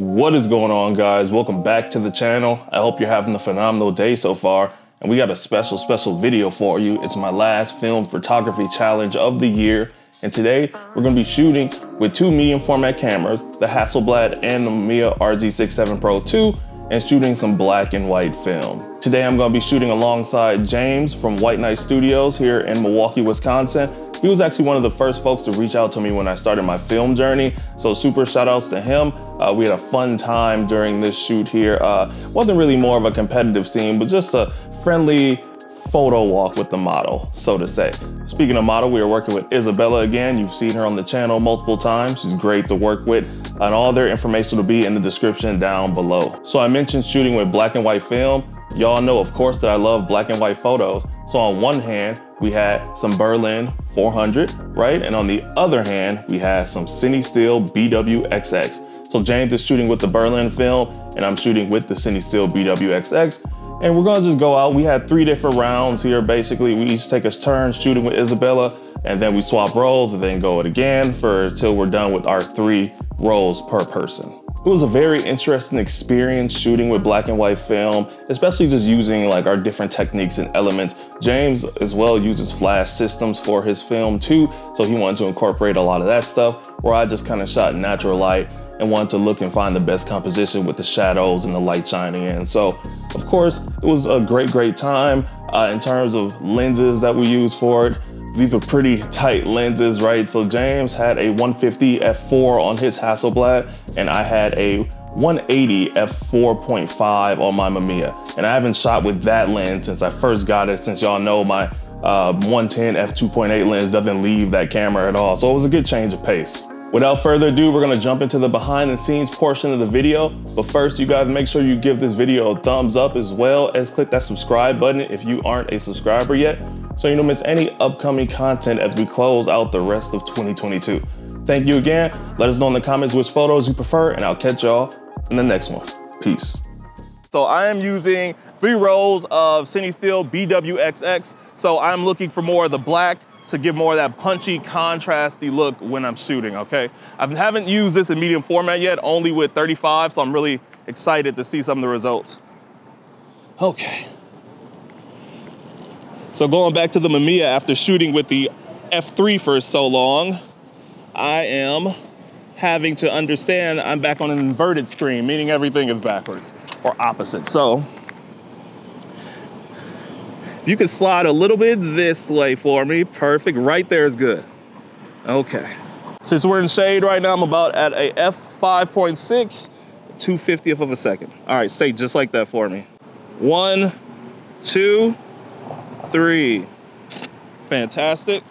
What is going on guys? Welcome back to the channel. I hope you're having a phenomenal day so far. And we got a special, special video for you. It's my last film photography challenge of the year. And today we're gonna be shooting with two medium format cameras, the Hasselblad and the Mamiya RZ67 Pro 2, and shooting some black and white film. Today I'm gonna be shooting alongside James from White Night Studios here in Milwaukee, Wisconsin. He was actually one of the first folks to reach out to me when I started my film journey. So super shout outs to him. Uh, we had a fun time during this shoot here. Uh, wasn't really more of a competitive scene, but just a friendly photo walk with the model, so to say. Speaking of model, we are working with Isabella again. You've seen her on the channel multiple times. She's great to work with and all their information will be in the description down below. So I mentioned shooting with black and white film. Y'all know, of course, that I love black and white photos. So on one hand, we had some Berlin 400, right? And on the other hand, we had some Cinestill BWXX. So James is shooting with the Berlin film and I'm shooting with the Cinestill BWXX. And we're gonna just go out. We had three different rounds here. Basically, we each take a turn shooting with Isabella and then we swap roles and then go it again for until we're done with our three rolls per person. It was a very interesting experience shooting with black and white film, especially just using like our different techniques and elements. James as well uses flash systems for his film too, so he wanted to incorporate a lot of that stuff, where I just kind of shot natural light and wanted to look and find the best composition with the shadows and the light shining in. So of course, it was a great, great time uh, in terms of lenses that we used for it. These are pretty tight lenses, right? So James had a 150 f4 on his Hasselblad and I had a 180 f4.5 on my Mamiya. And I haven't shot with that lens since I first got it, since y'all know my uh, 110 f2.8 lens doesn't leave that camera at all. So it was a good change of pace. Without further ado, we're gonna jump into the behind the scenes portion of the video. But first, you guys make sure you give this video a thumbs up as well as click that subscribe button if you aren't a subscriber yet so you don't miss any upcoming content as we close out the rest of 2022. Thank you again. Let us know in the comments which photos you prefer, and I'll catch y'all in the next one. Peace. So I am using three rolls of Cinestill BWXX. So I'm looking for more of the black to give more of that punchy, contrasty look when I'm shooting, okay? I haven't used this in medium format yet, only with 35, so I'm really excited to see some of the results. Okay. So going back to the Mamiya after shooting with the F3 for so long, I am having to understand I'm back on an inverted screen, meaning everything is backwards or opposite. So you could slide a little bit this way for me, perfect. Right there is good. Okay. Since we're in shade right now, I'm about at a f5.6, 250th of a second. All right, stay just like that for me. One, two, three. Fantastic.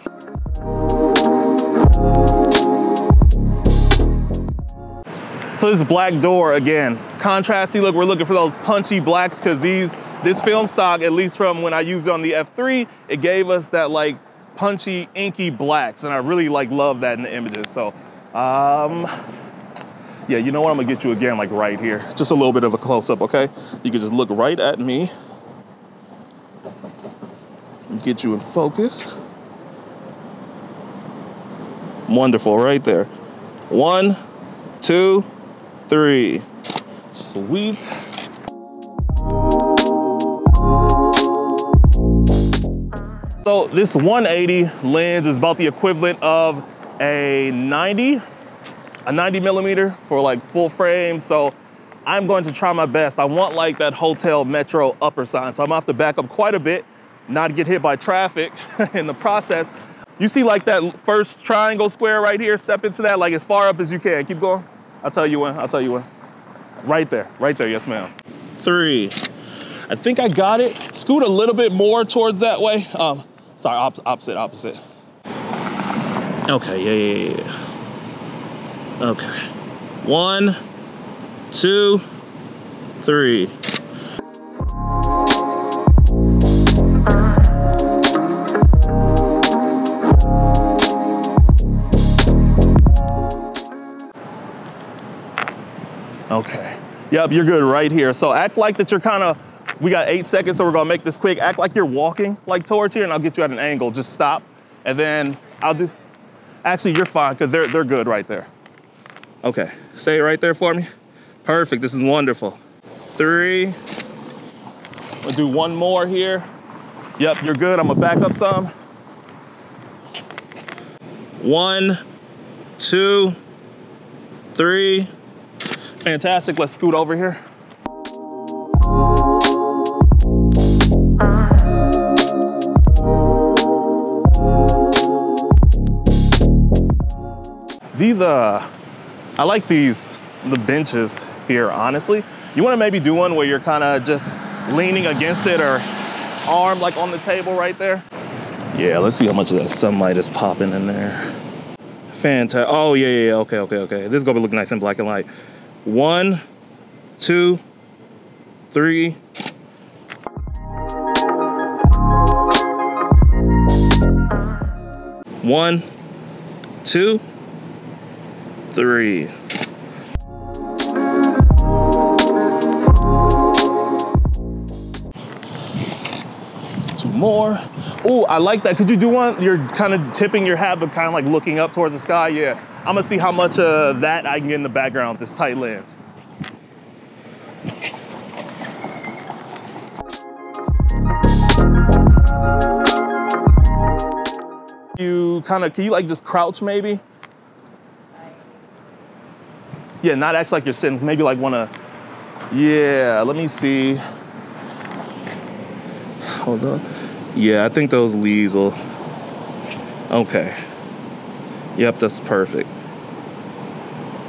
So this black door again, contrasty look, we're looking for those punchy blacks because these, this film stock, at least from when I used it on the F3, it gave us that like punchy, inky blacks. And I really like love that in the images. So, um, yeah, you know what? I'm gonna get you again, like right here. Just a little bit of a close up, okay? You can just look right at me get you in focus. Wonderful, right there. One, two, three. Sweet. So this 180 lens is about the equivalent of a 90, a 90 millimeter for like full frame. So I'm going to try my best. I want like that hotel metro upper sign. So I'm gonna have to back up quite a bit not get hit by traffic in the process. You see like that first triangle square right here, step into that like as far up as you can. Keep going. I'll tell you when, I'll tell you when. Right there, right there, yes ma'am. Three. I think I got it. Scoot a little bit more towards that way. Um, sorry, op opposite, opposite. Okay, yeah, yeah, yeah. Okay. One, two, three. Okay. Yep, you're good right here. So act like that you're kind of, we got eight seconds, so we're gonna make this quick. Act like you're walking like towards here and I'll get you at an angle. Just stop. And then I'll do, actually you're fine because they're, they're good right there. Okay, stay right there for me. Perfect, this is wonderful. Three. We'll do one more here. Yep, you're good. I'm gonna back up some. One, two, three. Fantastic, let's scoot over here. These, uh, I like these, the benches here, honestly. You wanna maybe do one where you're kinda just leaning against it or arm like on the table right there. Yeah, let's see how much of that sunlight is popping in there. Fantastic. Oh, yeah, yeah. Okay, okay, okay. This is gonna be looking nice in black and white. One, two, three. One, two, three. Two more. Oh, I like that. Could you do one? You're kind of tipping your hat, but kind of like looking up towards the sky. Yeah. I'm gonna see how much of that I can get in the background with this tight lens. You kind of, can you like just crouch maybe? Yeah, not act like you're sitting. Maybe like wanna, yeah, let me see. Hold on. Yeah, I think those leaves will, okay. Yep, that's perfect.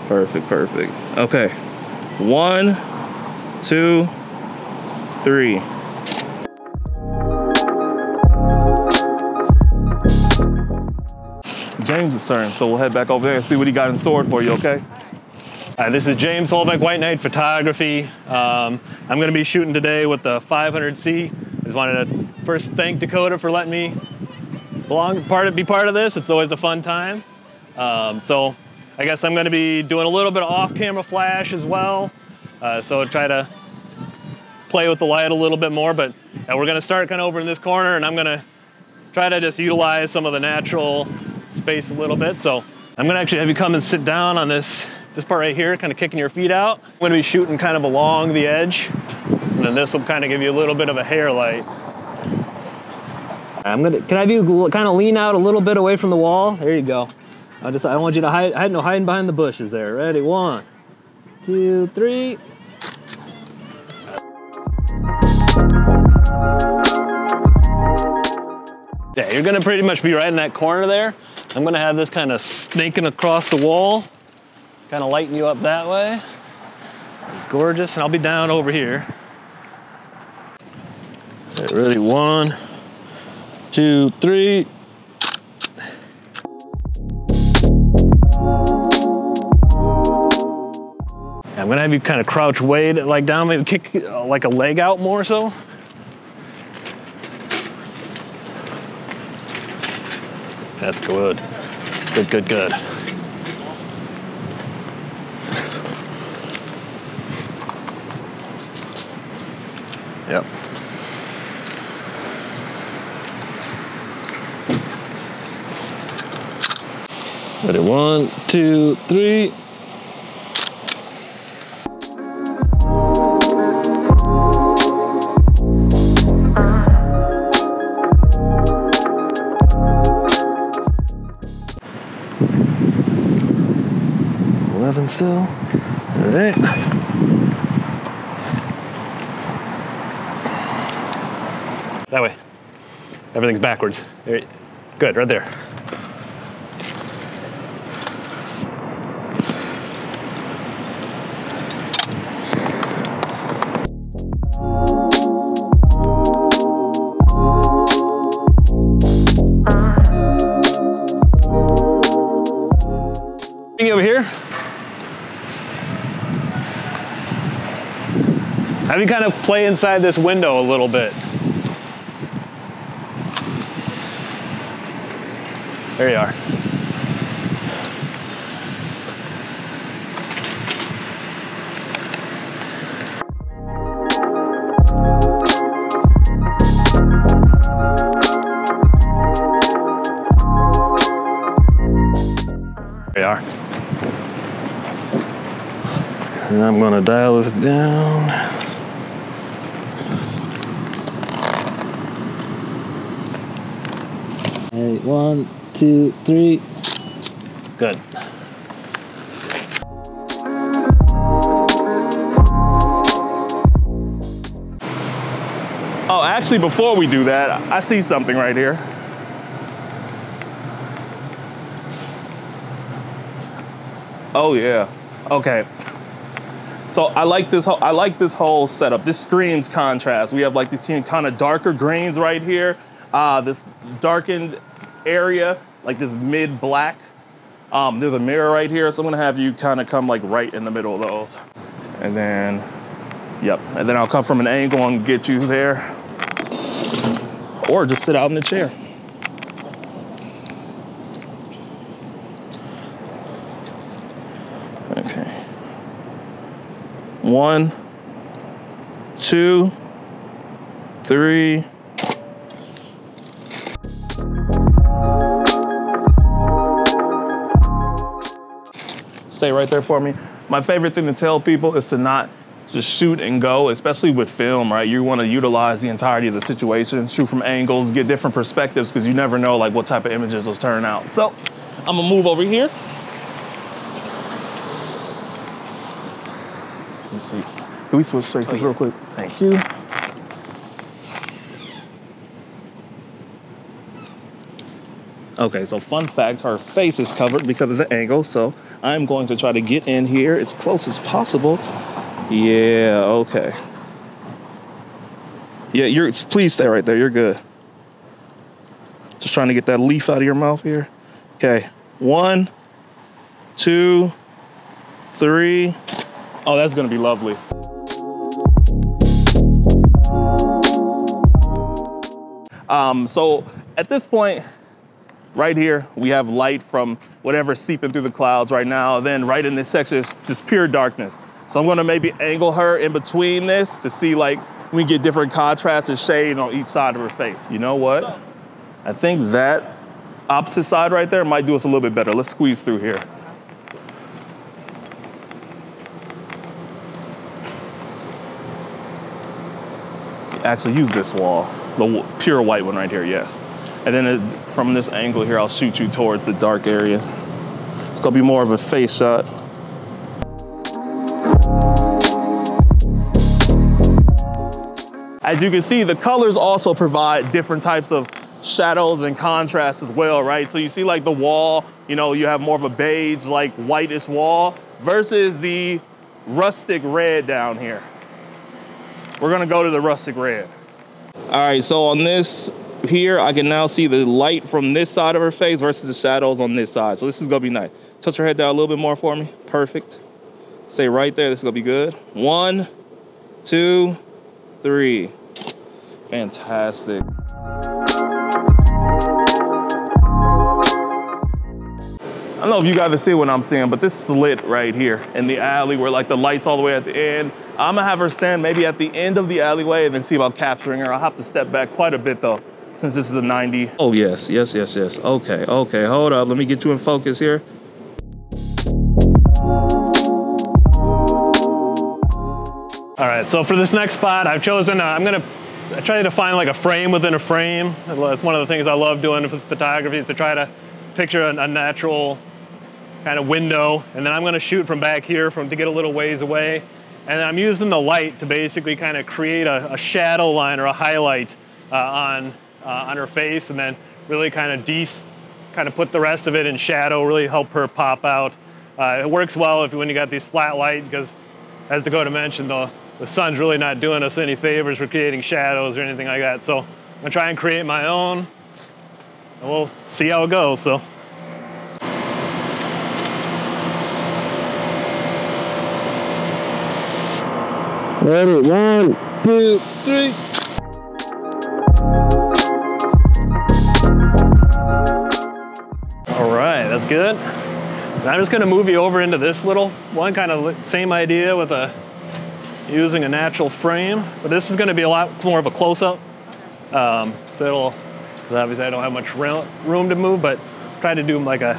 Perfect, perfect. Okay, one, two, three. James' turn, so we'll head back over there and see what he got in store for you, okay? Hi, this is James Holbeck, White Night Photography. Um, I'm going to be shooting today with the 500C. I just wanted to first thank Dakota for letting me belong, part of, be part of this. It's always a fun time. Um, so I guess I'm going to be doing a little bit of off-camera flash as well. Uh, so try to play with the light a little bit more. But uh, we're going to start kind of over in this corner, and I'm going to try to just utilize some of the natural space a little bit. So I'm to actually have you come and sit down on this this part right here, kind of kicking your feet out. I'm gonna be shooting kind of along the edge, and then this will kind of give you a little bit of a hair light. I'm gonna, can I have you kind of lean out a little bit away from the wall? There you go. I just, I want you to hide, hide, no hiding behind the bushes there. Ready, one, two, three. Yeah, you're gonna pretty much be right in that corner there. I'm gonna have this kind of snaking across the wall kind of lighten you up that way. It's gorgeous, and I'll be down over here. Okay, ready, one, two, three. I'm gonna have you kind of crouch way like down, maybe kick uh, like a leg out more so. That's good. Good, good, good. Yep. Ready, one, two, three. Still. All right. That way. Everything's backwards. Good, right there. Play inside this window a little bit. There you are. And I'm gonna dial this down. Two, three. Good. Oh, actually, before we do that, I see something right here. Oh yeah. Okay. So I like this whole I like this whole setup. This screams contrast. We have like these kind of darker greens right here. Uh, this darkened area, like this mid black. Um, there's a mirror right here, so I'm gonna have you kind of come like right in the middle of those. And then, yep. And then I'll come from an angle and get you there. Or just sit out in the chair. Okay. One, two, three. Stay right there for me. My favorite thing to tell people is to not just shoot and go, especially with film, right? You want to utilize the entirety of the situation, shoot from angles, get different perspectives, because you never know like what type of images will turn out. So I'm gonna move over here. Let's see. Can we switch places Oh, yeah. real quick? Thank you. Okay, so fun fact, her face is covered because of the angle, so I'm going to try to get in here as close as possible. Yeah, okay. Yeah, you're please stay right there. You're good. Just trying to get that leaf out of your mouth here. Okay. One, two, three. Oh, that's gonna be lovely. Um, so at this point, right here, we have light from whatever's seeping through the clouds right now. Then right in this section is just pure darkness. So I'm gonna maybe angle her in between this to see like we get different contrast and shade on each side of her face. You know what? I think that opposite side right there might do us a little bit better. Let's squeeze through here. Actually use this wall, the pure white one right here, yes. And then it, from this angle here, I'll shoot you towards the dark area. It's gonna be more of a face shot. As you can see, the colors also provide different types of shadows and contrast as well, right? So you see like the wall, you know, you have more of a beige, like whitish wall versus the rustic red down here. We're gonna go to the rustic red. All right, so on this here, I can now see the light from this side of her face versus the shadows on this side. So this is gonna be nice. Touch her head down a little bit more for me. Perfect. Stay right there, this is gonna be good. One, two, three. Fantastic. I don't know if you guys are seeing what I'm seeing, but this slit right here in the alley where like the light's all the way at the end, I'm gonna have her stand maybe at the end of the alleyway and then see about capturing her. I'll have to step back quite a bit though, since this is a 90. Oh yes, yes, yes, yes. Okay, okay, hold up. Let me get you in focus here. All right, so for this next spot, I've chosen, uh, I'm gonna I try to find like a frame within a frame. That's one of the things I love doing with photography is to try to picture a, a natural kind of window. And then I'm gonna shoot from back here from to get a little ways away. And then I'm using the light to basically kind of create a, a shadow line or a highlight uh, on, uh, on her face and then really kind of de kind of put the rest of it in shadow, really help her pop out. Uh, it works well if when you got these flat light because as Dakota mentioned, the, the sun's really not doing us any favors for creating shadows or anything like that. So I'm gonna try and create my own and we'll see how it goes, so. Ready, one, two, three. Good. And I'm just gonna move you over into this little one, kind of same idea with a using a natural frame, but this is gonna be a lot more of a close-up. Um, so it'll, obviously I don't have much room to move, but try to do like a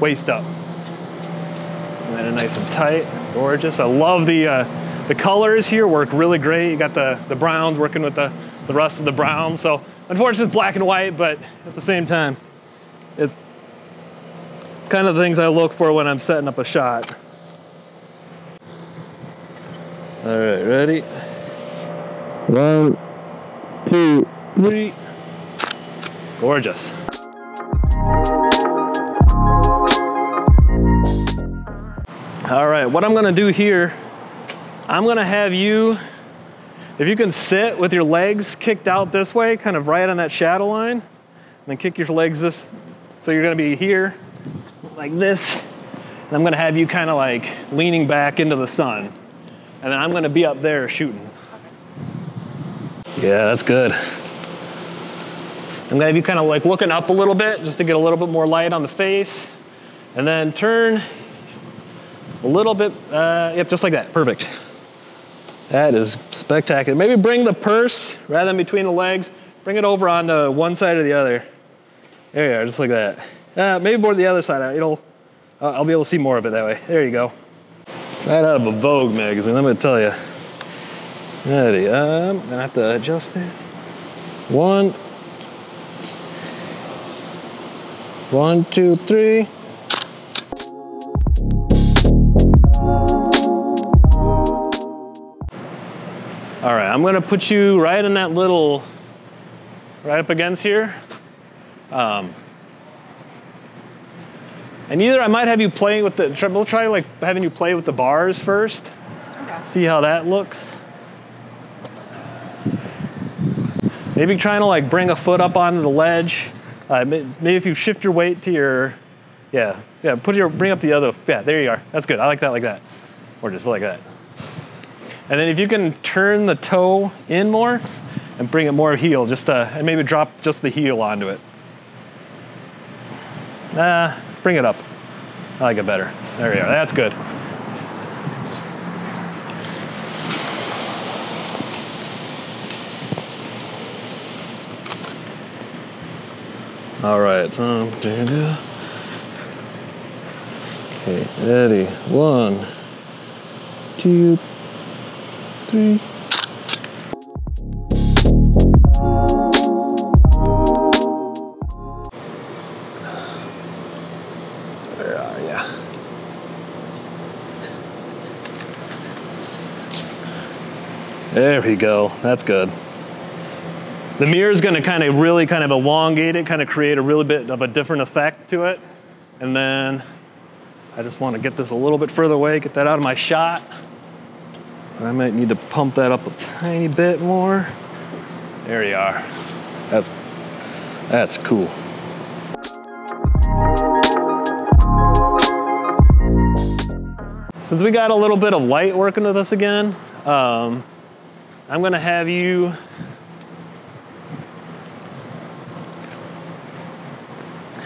waist up. And then nice and tight. Gorgeous. I love the uh, the colors here work really great. You got the, the browns working with the, the rest of the browns. So unfortunately it's black and white, but at the same time, it, kind of the things I look for when I'm setting up a shot. All right, ready? One, two, three. Gorgeous. All right, what I'm gonna do here, I'm gonna have you, if you can sit with your legs kicked out this way, kind of right on that shadow line, and then kick your legs this, so you're gonna be here, like this, and I'm gonna have you kind of like leaning back into the sun, and then I'm gonna be up there shooting. Yeah, that's good. I'm gonna have you kind of like looking up a little bit just to get a little bit more light on the face. And then turn a little bit, uh, yep, just like that, perfect. That is spectacular. Maybe bring the purse rather than between the legs, bring it over onto one side or the other. There you are, just like that. Uh, maybe more the other side, it'll, uh, I'll be able to see more of it that way. There you go. Right out of a Vogue magazine, I'm gonna tell you. Ready, um, gonna have to adjust this. One, One, two, three. All right, I'm gonna put you right in that little, right up against here. Um, and either I might have you playing with the, we'll try like having you play with the bars first. Okay. See how that looks. Maybe trying to like bring a foot up onto the ledge. Uh, maybe if you shift your weight to your, yeah, yeah, put your, bring up the other, yeah, there you are. That's good. I like that like that. Or just like that. And then if you can turn the toe in more and bring it more heel, just uh, and maybe drop just the heel onto it. Ah, bring it up. I like it better. There we are. That's good. All right, so okay, ready. One, two, three. There we go. That's good. The mirror is to kind of really kind of elongate it, kind of create a really bit of a different effect to it. And then I just want to get this a little bit further away, get that out of my shot. I might need to pump that up a tiny bit more. There you are. That's, that's cool. Since we got a little bit of light working with us again, um, I'm gonna have you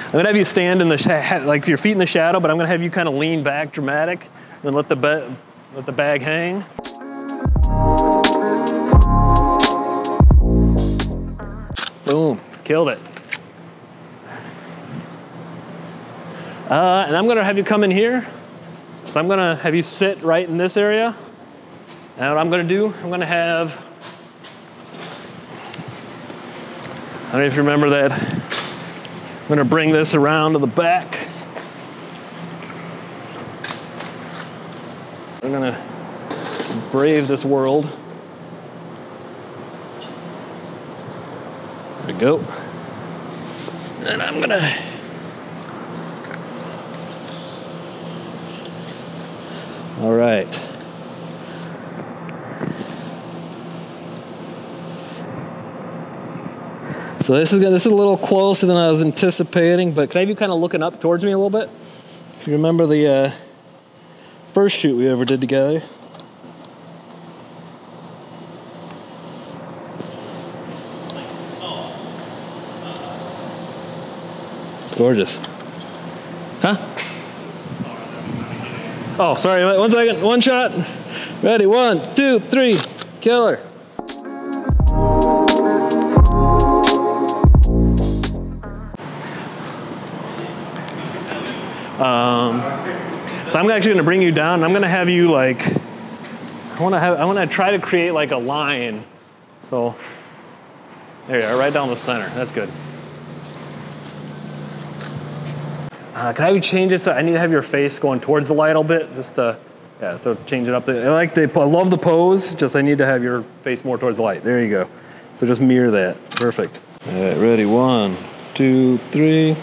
I'm gonna have you stand in the like your feet in the shadow, but I'm gonna have you kind of lean back dramatic, then let the let the bag hang. Boom, killed it. Uh, and I'm gonna have you come in here. So I'm gonna have you sit right in this area. And what I'm gonna do, I'm gonna have, I don't know if you remember that. I'm gonna bring this around to the back. I'm gonna brave this world. There we go. And I'm gonna All right. So this is this is a little closer than I was anticipating, but can I have you kind of looking up towards me a little bit? If you remember the uh, first shoot we ever did together. Gorgeous. Huh? Oh, sorry, one second, one shot. Ready, one, two, three, killer. Um, So I'm actually gonna bring you down I'm gonna have you like, I wanna have, I wanna try to create like a line. So, there you are, right down the center, that's good. Uh, can I have you change this? I need to have your face going towards the light a little bit, just to, yeah, so change it up. I like the, I love the pose, just I need to have your face more towards the light. There you go. So just mirror that, perfect. All right, ready, one, two, three.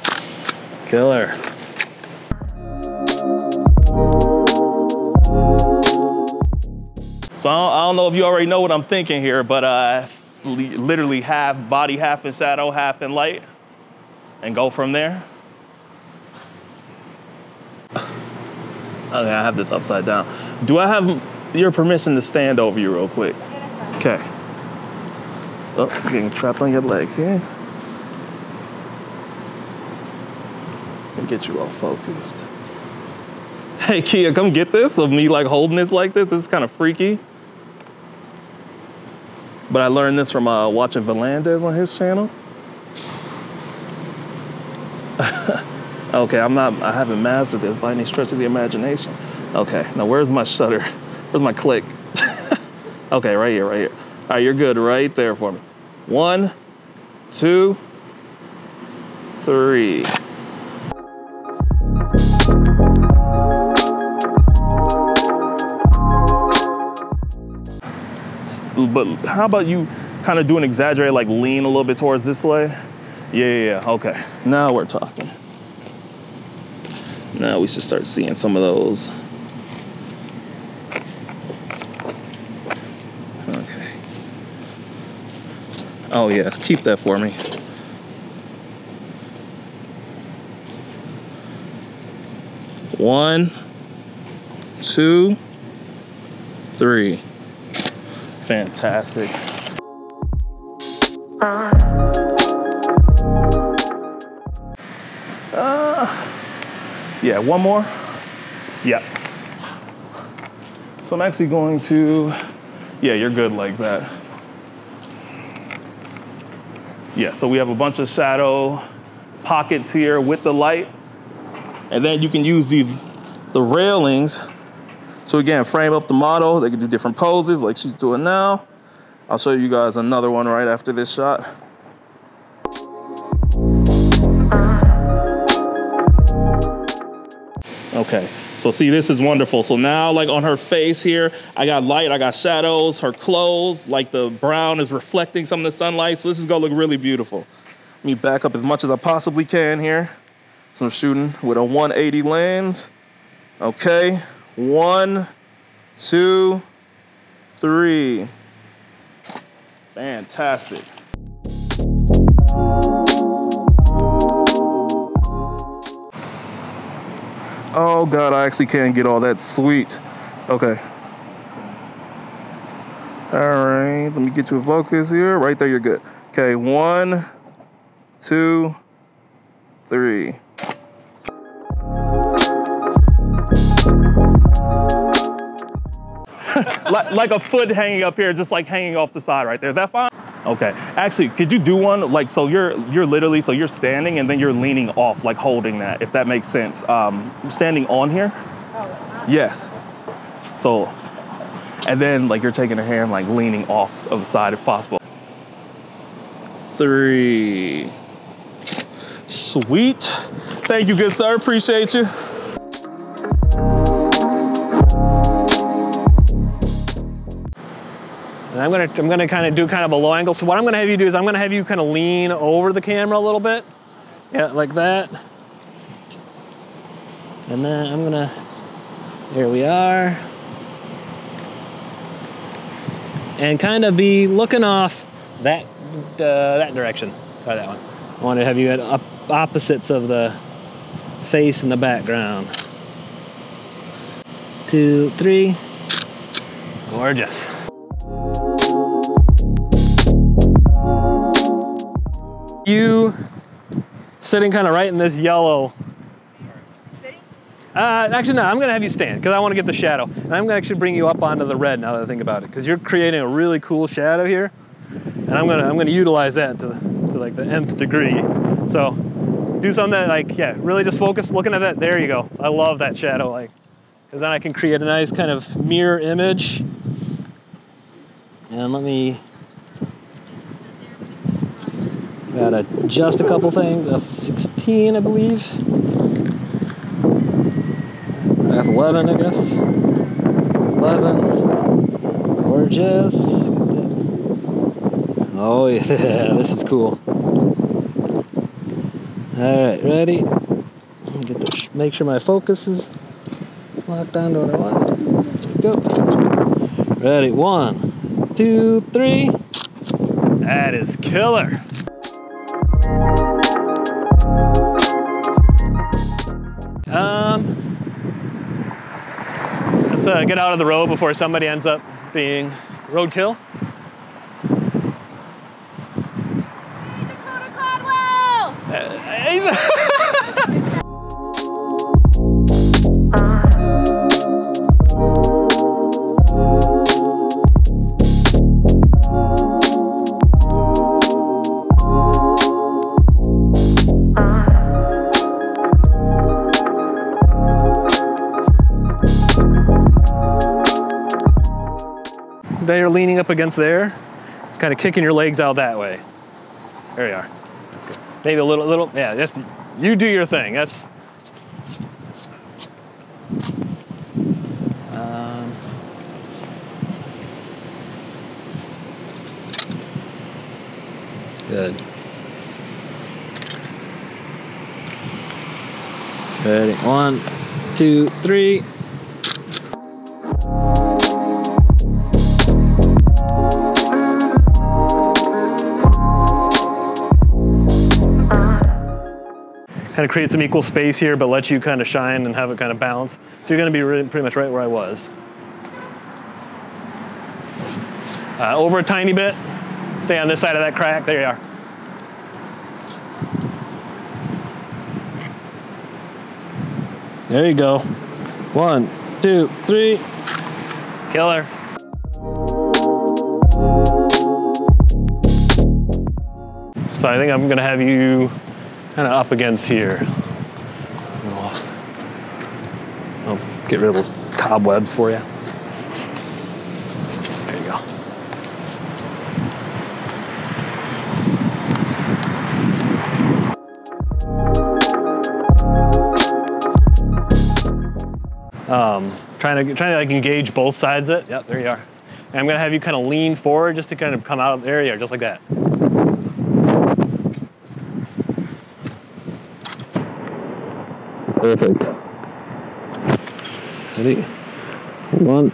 Killer. Don't, I don't know if you already know what I'm thinking here, but uh, literally half body, half in shadow, half in light, and go from there. Okay, I have this upside down. Do I have your permission to stand over you real quick? Okay. Oh, it's getting trapped on your leg here. And get you all focused. Hey Keya, come get this of me like holding this like this. It's kind of freaky. But I learned this from uh, watching Valandez on his channel. okay, I'm not, I haven't mastered this by any stretch of the imagination. Okay, now where's my shutter? Where's my click? okay, right here, right here. All right, you're good right there for me. One, two, three. But how about you kind of do an exaggerate, like lean a little bit towards this way? Yeah, yeah, yeah, okay. Now we're talking. Now we should start seeing some of those. Okay. Oh yes, keep that for me. One, two, three. Fantastic. Uh, yeah, one more. Yeah. So I'm actually going to, yeah, you're good like that. Yeah, so we have a bunch of shadow pockets here with the light. And then you can use the, the railings so again, frame up the model. They can do different poses like she's doing now. I'll show you guys another one right after this shot. Okay, so see, this is wonderful. So now like on her face here, I got light, I got shadows, her clothes, like the brown is reflecting some of the sunlight. So this is gonna look really beautiful. Let me back up as much as I possibly can here. So I'm shooting with a 180 lens. Okay, one, two, three. Fantastic. Oh God, I actually can't get all that sweet. Okay. All right, let me get you a focus here. Right there, you're good. Okay, one, two, three. like, like a foot hanging up here, just like hanging off the side right there. Is that fine? Okay. Actually, could you do one like so? You're you're literally so you're standing and then you're leaning off, like holding that, if that makes sense. Um, standing on here. Oh. Yes. So, and then like you're taking a hand like leaning off of the side if possible. Three. Sweet. Thank you, good sir. Appreciate you. I'm gonna, I'm gonna kind of do kind of a low angle. So what I'm gonna have you do is I'm gonna have you kind of lean over the camera a little bit. Yeah, like that. And then I'm gonna, here we are. And kind of be looking off that, uh, that direction. Try that one. I want to have you at op opposites of the face in the background. Two, three. Gorgeous. You sitting kind of right in this yellow. Sitting? Uh, actually, no, I'm going to have you stand because I want to get the shadow. And I'm going to actually bring you up onto the red now that I think about it because you're creating a really cool shadow here. And I'm going to I'm going to utilize that to, to like the nth degree. So do something that like, yeah, really just focus looking at that. There you go. I love that shadow. Like, because then I can create a nice kind of mirror image. And let me gotta adjust a couple things. F16, I believe. F11, I guess. 11. Gorgeous. Oh yeah, this is cool. All right, ready? Get the make sure my focus is locked down to what I want. Go. Ready? One, two, three. That is killer. Um, let's uh, get out of the road before somebody ends up being roadkill. Up against there, kind of kicking your legs out that way. There you are. Maybe a little, little, yeah. Just you do your thing. That's. Um, good. Ready? One, two, three. Kind of create some equal space here, but let you kind of shine and have it kind of bounce. So you're going to be really, pretty much right where I was. Uh, over a tiny bit. Stay on this side of that crack. There you are. There you go. One, two, three. Killer. So I think I'm gonna have you kind of up against here. I'll, get rid of those cobwebs for you. There you go. Um, trying to trying to like engage both sides of it. Yep, there you are. And I'm gonna have you kind of lean forward just to kind of come out. of the area, just like that. Perfect. Ready? One.